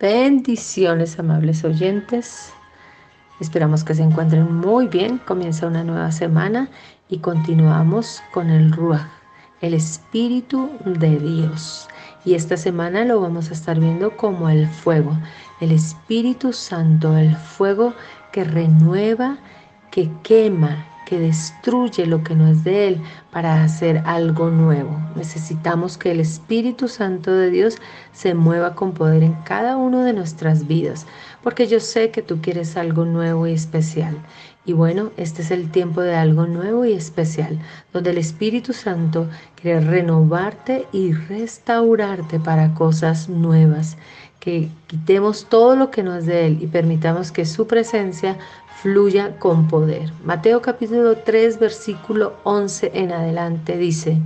Bendiciones, amables oyentes. Esperamos que se encuentren muy bien. Comienza una nueva semana y continuamos con el Ruach, el Espíritu de Dios. Y esta semana lo vamos a estar viendo como el fuego, el Espíritu Santo, el fuego que renueva, que quema, que destruye lo que no es de Él para hacer algo nuevo. Necesitamos que el Espíritu Santo de Dios se mueva con poder en cada uno de nuestras vidas, porque yo sé que tú quieres algo nuevo y especial. Y bueno, este es el tiempo de algo nuevo y especial, donde el Espíritu Santo quiere renovarte y restaurarte para cosas nuevas que quitemos todo lo que no es de Él y permitamos que su presencia fluya con poder. Mateo capítulo 3, versículo 11 en adelante dice,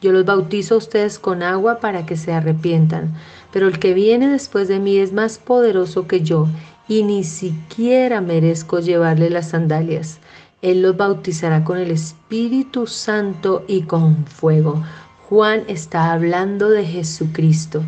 yo los bautizo a ustedes con agua para que se arrepientan, pero el que viene después de mí es más poderoso que yo y ni siquiera merezco llevarle las sandalias. Él los bautizará con el Espíritu Santo y con fuego. Juan está hablando de Jesucristo.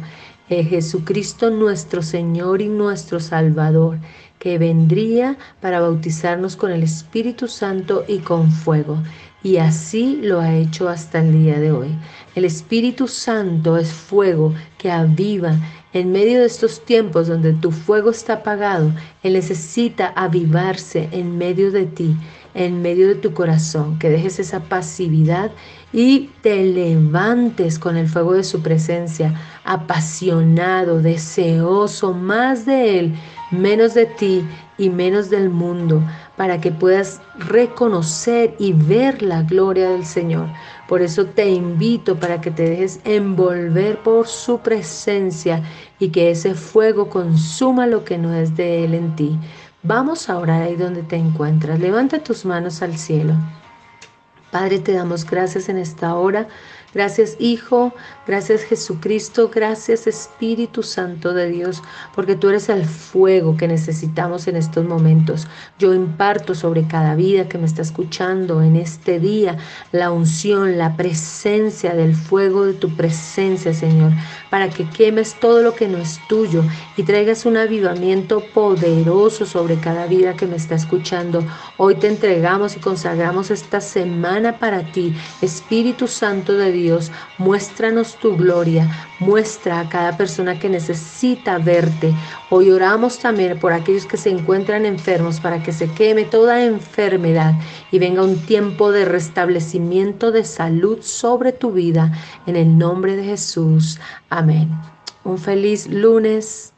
Jesucristo nuestro Señor y nuestro Salvador que vendría para bautizarnos con el Espíritu Santo y con fuego. Y así lo ha hecho hasta el día de hoy. El Espíritu Santo es fuego que aviva. En medio de estos tiempos donde tu fuego está apagado, Él necesita avivarse en medio de ti, en medio de tu corazón, que dejes esa pasividad y te levantes con el fuego de su presencia, apasionado, deseoso más de Él menos de ti y menos del mundo, para que puedas reconocer y ver la gloria del Señor. Por eso te invito para que te dejes envolver por su presencia y que ese fuego consuma lo que no es de Él en ti. Vamos a orar ahí donde te encuentras. Levanta tus manos al cielo. Padre, te damos gracias en esta hora Gracias Hijo, gracias Jesucristo, gracias Espíritu Santo de Dios, porque tú eres el fuego que necesitamos en estos momentos. Yo imparto sobre cada vida que me está escuchando en este día la unción, la presencia del fuego de tu presencia, Señor, para que quemes todo lo que no es tuyo y traigas un avivamiento poderoso sobre cada vida que me está escuchando. Hoy te entregamos y consagramos esta semana para ti, Espíritu Santo de Dios Dios, muéstranos tu gloria, muestra a cada persona que necesita verte. Hoy oramos también por aquellos que se encuentran enfermos para que se queme toda enfermedad y venga un tiempo de restablecimiento de salud sobre tu vida en el nombre de Jesús. Amén. Un feliz lunes.